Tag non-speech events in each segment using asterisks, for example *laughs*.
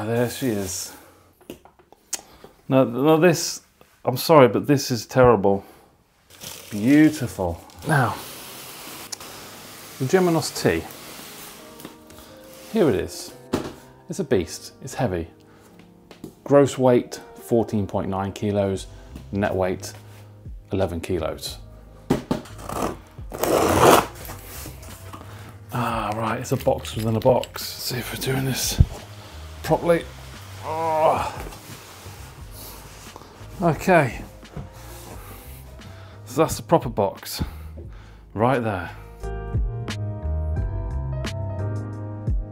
Oh, there she is. No, this, I'm sorry, but this is terrible. Beautiful. Now, the Geminos T. Here it is. It's a beast. It's heavy. Gross weight 14.9 kilos, net weight 11 kilos. Ah, right, it's a box within a box. Let's see if we're doing this properly. Oh. Okay. So that's the proper box, right there.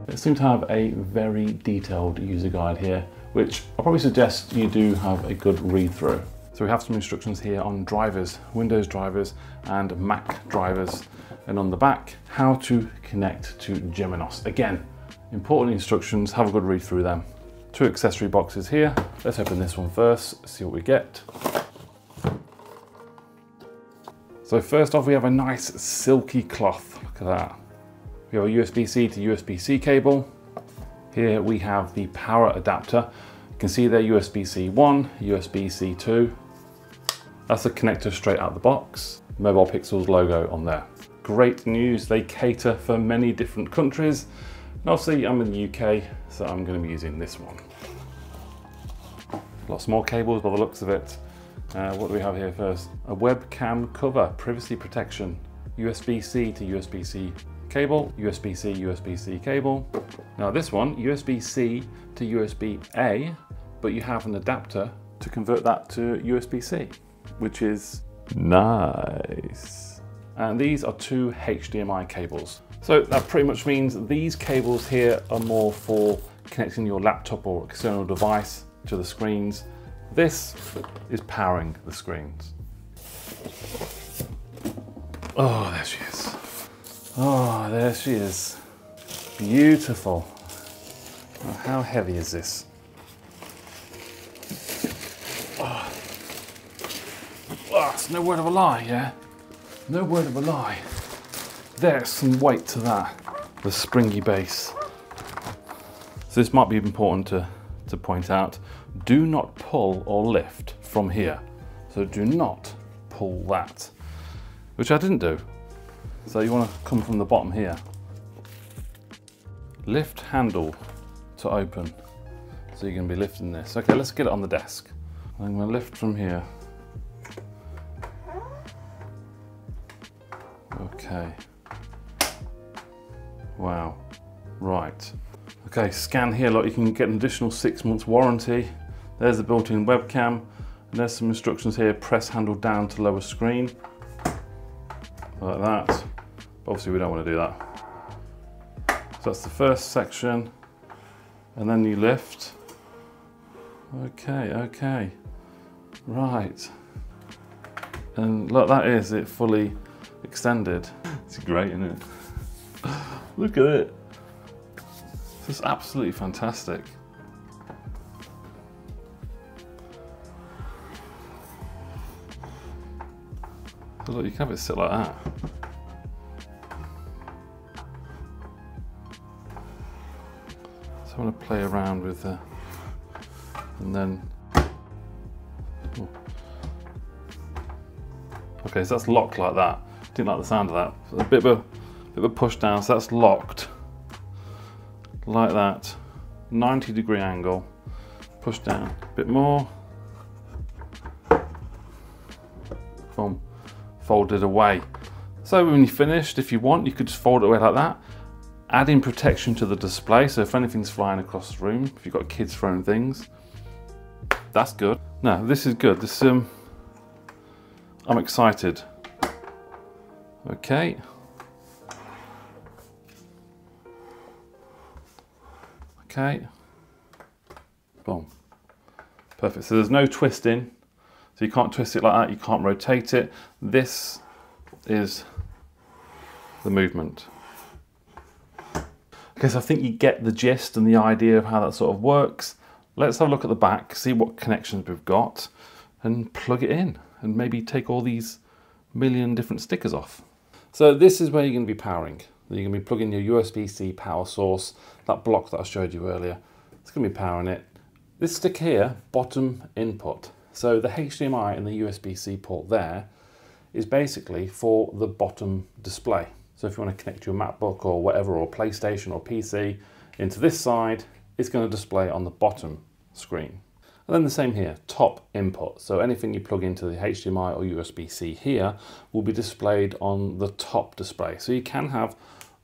It seems to have a very detailed user guide here, which I probably suggest you do have a good read through. So we have some instructions here on drivers, Windows drivers and Mac drivers. And on the back, how to connect to Geminos. Again, important instructions, have a good read through them. Two accessory boxes here. Let's open this one first, see what we get. So first off, we have a nice silky cloth. Look at that. We have a USB-C to USB-C cable. Here we have the power adapter. You can see there USB-C 1, USB-C 2. That's the connector straight out the box. Mobile Pixels logo on there. Great news, they cater for many different countries. Obviously I'm in the UK, so I'm gonna be using this one. Lots more cables by the looks of it. Uh, what do we have here first? A webcam cover, privacy protection, USB-C to USB-C cable, USB-C, USB-C cable. Now this one, USB-C to USB-A, but you have an adapter to convert that to USB-C, which is nice. And these are two HDMI cables. So that pretty much means these cables here are more for connecting your laptop or external device to the screens. This is powering the screens. Oh, there she is. Oh, there she is. Beautiful. How heavy is this? Oh. oh, it's no word of a lie, yeah? No word of a lie. There's some weight to that, the springy base. So this might be important to, to point out. Do not pull or lift from here. So do not pull that, which I didn't do. So you want to come from the bottom here. Lift handle to open. So you're going to be lifting this. Okay, let's get it on the desk. I'm going to lift from here. Okay. Wow. Right. Okay, scan here, look, you can get an additional six months warranty. There's the built-in webcam. And there's some instructions here, press handle down to lower screen. Like that. Obviously we don't want to do that. So that's the first section. And then you lift. Okay, okay. Right. And look, that is it fully extended. It's great, isn't it? Look at it. This is absolutely fantastic. Look, you can have it sit like that. So I'm to play around with the, and then, oh. okay, so that's locked like that. Didn't like the sound of that. A bit of a, of a push down, so that's locked like that. 90 degree angle, push down a bit more. Boom, fold it away. So when you're finished, if you want, you could just fold it away like that adding protection to the display. So if anything's flying across the room, if you've got kids throwing things, that's good. No, this is good. This um, I'm excited. Okay. Okay. Boom. Perfect. So there's no twisting. So you can't twist it like that. You can't rotate it. This is the movement. Okay, so I think you get the gist and the idea of how that sort of works. Let's have a look at the back, see what connections we've got, and plug it in, and maybe take all these million different stickers off. So this is where you're going to be powering. You're going to be plugging your USB-C power source, that block that I showed you earlier. It's going to be powering it. This stick here, bottom input. So the HDMI and the USB-C port there is basically for the bottom display. So if you want to connect your MacBook or whatever, or PlayStation or PC into this side, it's going to display on the bottom screen. And then the same here, top input. So anything you plug into the HDMI or USB-C here will be displayed on the top display. So you can have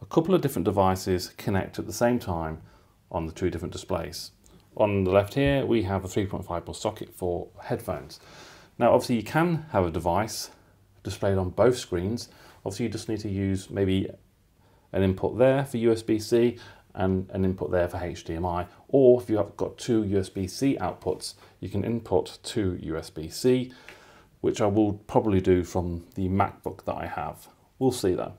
a couple of different devices connect at the same time on the two different displays. On the left here, we have a 3.5 mm socket for headphones. Now, obviously you can have a device displayed on both screens. Obviously you just need to use maybe an input there for USB-C and an input there for HDMI. Or if you've got two USB-C outputs, you can input two USB-C, which I will probably do from the MacBook that I have. We'll see though.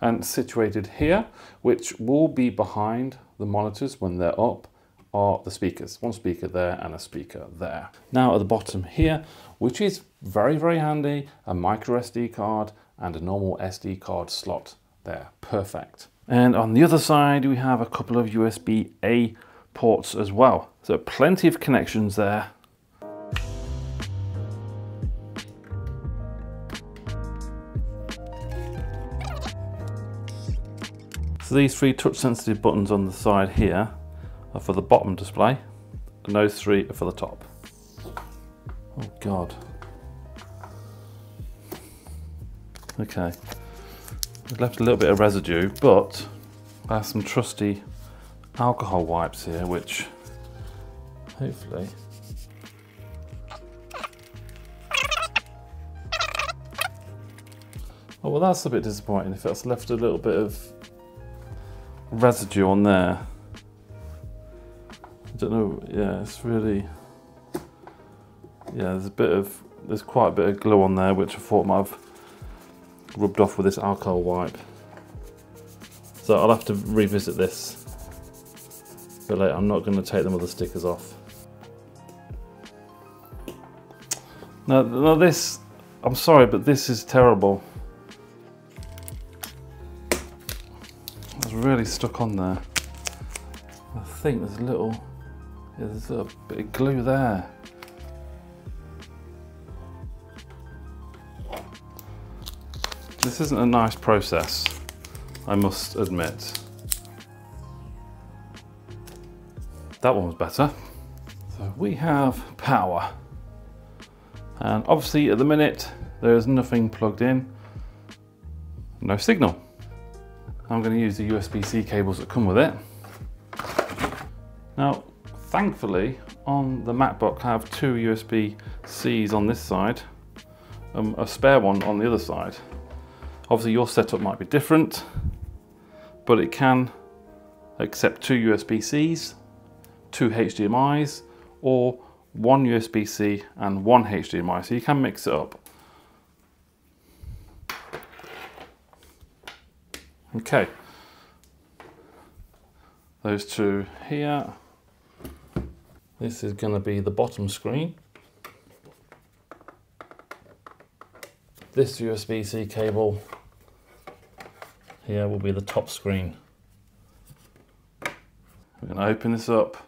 And situated here, which will be behind the monitors when they're up, are the speakers. One speaker there and a speaker there. Now at the bottom here, which is very, very handy, a micro SD card and a normal SD card slot there. Perfect. And on the other side, we have a couple of USB-A ports as well. So plenty of connections there. These three touch sensitive buttons on the side here are for the bottom display and those three are for the top. Oh God. Okay. We've left a little bit of residue, but I have some trusty alcohol wipes here, which hopefully Oh well that's a bit disappointing if that's left a little bit of residue on there. I don't know, yeah, it's really, yeah, there's a bit of, there's quite a bit of glue on there which I thought might have rubbed off with this alcohol wipe. So I'll have to revisit this but later. I'm not going to take them other stickers off. Now, now this, I'm sorry, but this is terrible. Really stuck on there. I think there's a little, yeah, there's a bit of glue there. This isn't a nice process, I must admit. That one was better. So we have power. And obviously at the minute, there is nothing plugged in, no signal. I'm going to use the USB-C cables that come with it. Now, thankfully, on the MacBook I have two USB-Cs on this side, um, a spare one on the other side. Obviously your setup might be different, but it can accept two USB-Cs, two HDMIs, or one USB-C and one HDMI, so you can mix it up. Okay, those two here. This is going to be the bottom screen. This USB-C cable here will be the top screen. We're going to open this up.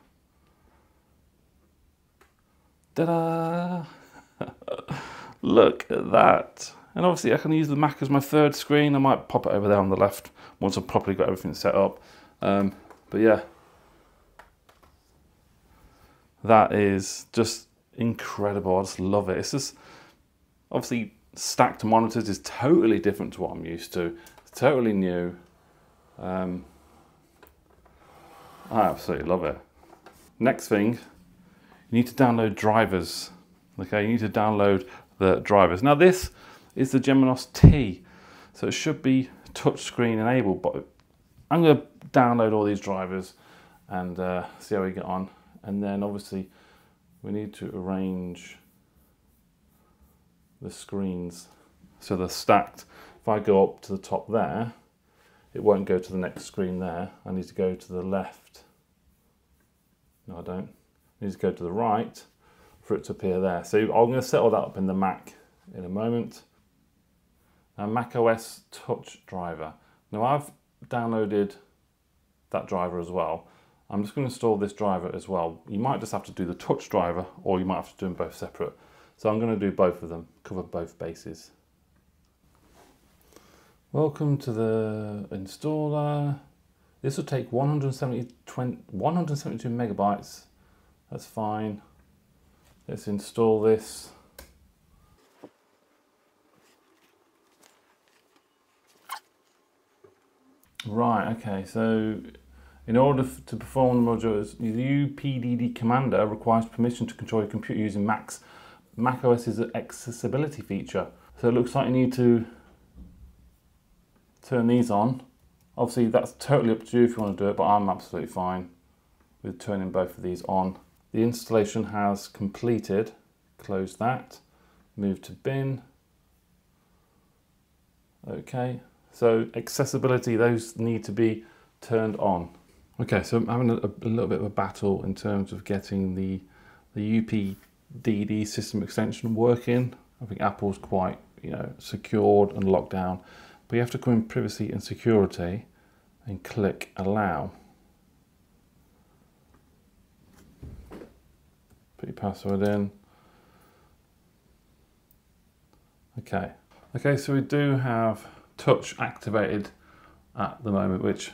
Ta-da! *laughs* Look at that. And obviously I can use the Mac as my third screen. I might pop it over there on the left once I've properly got everything set up. Um, but yeah, that is just incredible. I just love it. It's just, obviously stacked monitors is totally different to what I'm used to It's totally new. Um, I absolutely love it. Next thing, you need to download drivers. Okay, you need to download the drivers. Now this is the Geminos T, so it should be touchscreen enabled, but I'm going to download all these drivers and uh, see how we get on. And then obviously we need to arrange the screens so they're stacked if I go up to the top there, it won't go to the next screen there. I need to go to the left. No, I don't. I need to go to the right for it to appear there. So I'm going to set all that up in the Mac in a moment. Now Mac OS Touch driver. Now I've downloaded that driver as well I'm just going to install this driver as well. You might just have to do the touch driver or you might have to do them both separate. So I'm going to do both of them, cover both bases. Welcome to the installer. This will take 170, 20, 172 megabytes. That's fine. Let's install this. Right, okay, so in order to perform the modules, the UPDD commander requires permission to control your computer using Mac's Mac OS's accessibility feature. So it looks like you need to turn these on. Obviously that's totally up to you if you want to do it, but I'm absolutely fine with turning both of these on. The installation has completed. Close that, move to bin. Okay, so accessibility, those need to be turned on. Okay, so I'm having a, a, little bit of a battle in terms of getting the, the UPDD system extension working. I think Apple's quite, you know, secured and locked down. But you have to come in privacy and security and click allow. Put your password in. Okay. Okay, so we do have touch activated at the moment, which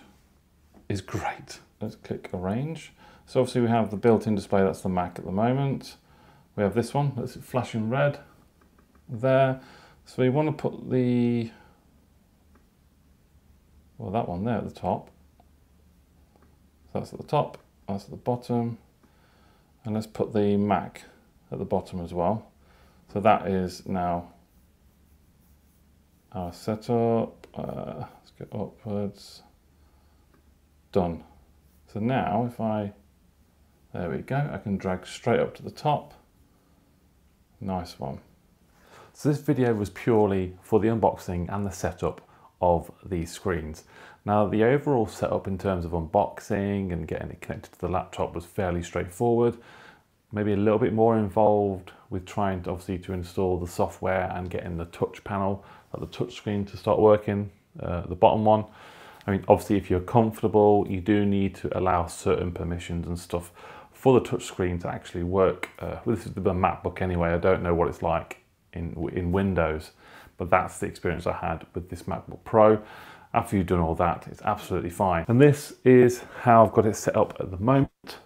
is great. Let's click arrange. So obviously we have the built-in display, that's the Mac at the moment. We have this one, that's flashing red there. So we want to put the, well that one there at the top. So that's at the top, that's at the bottom. And let's put the Mac at the bottom as well. So that is now our setup. Uh, let's go upwards done. So now if I, there we go, I can drag straight up to the top. Nice one. So this video was purely for the unboxing and the setup of these screens. Now the overall setup in terms of unboxing and getting it connected to the laptop was fairly straightforward. Maybe a little bit more involved with trying to obviously to install the software and getting the touch panel, like the touch screen to start working, uh, the bottom one. I mean, obviously, if you're comfortable, you do need to allow certain permissions and stuff for the touchscreen to actually work. Uh, this is the MacBook anyway. I don't know what it's like in in Windows, but that's the experience I had with this MacBook Pro. After you've done all that, it's absolutely fine. And this is how I've got it set up at the moment.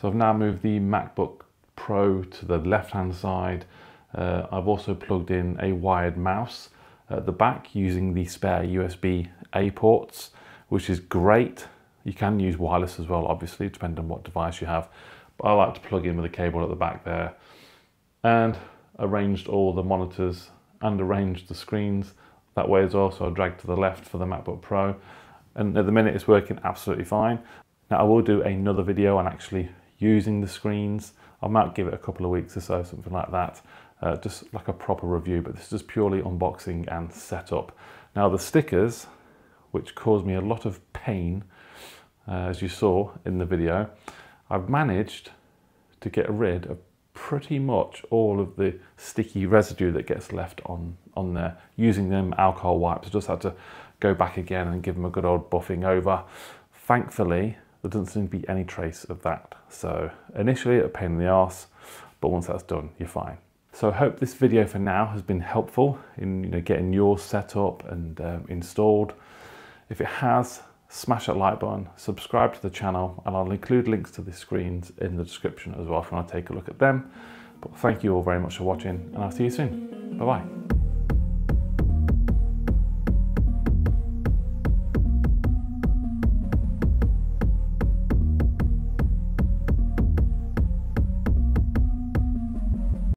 So I've now moved the MacBook Pro to the left-hand side. Uh, I've also plugged in a wired mouse at the back using the spare USB A ports, which is great. You can use wireless as well, obviously, depending on what device you have. But I like to plug in with a cable at the back there. And arranged all the monitors and arranged the screens that way as well. So I dragged to the left for the MacBook Pro. And at the minute it's working absolutely fine. Now I will do another video on actually using the screens. I might give it a couple of weeks or so, something like that uh, just like a proper review, but this is just purely unboxing and setup. Now the stickers, which caused me a lot of pain, uh, as you saw in the video, I've managed to get rid of pretty much all of the sticky residue that gets left on, on there using them alcohol wipes. I just had to go back again and give them a good old buffing over. Thankfully, there doesn't seem to be any trace of that. So initially a pain in the ass, but once that's done, you're fine. So I hope this video for now has been helpful in you know, getting yours set up and um, installed. If it has, smash that like button, subscribe to the channel, and I'll include links to the screens in the description as well if you want to take a look at them. But thank you all very much for watching, and I'll see you soon. Bye-bye.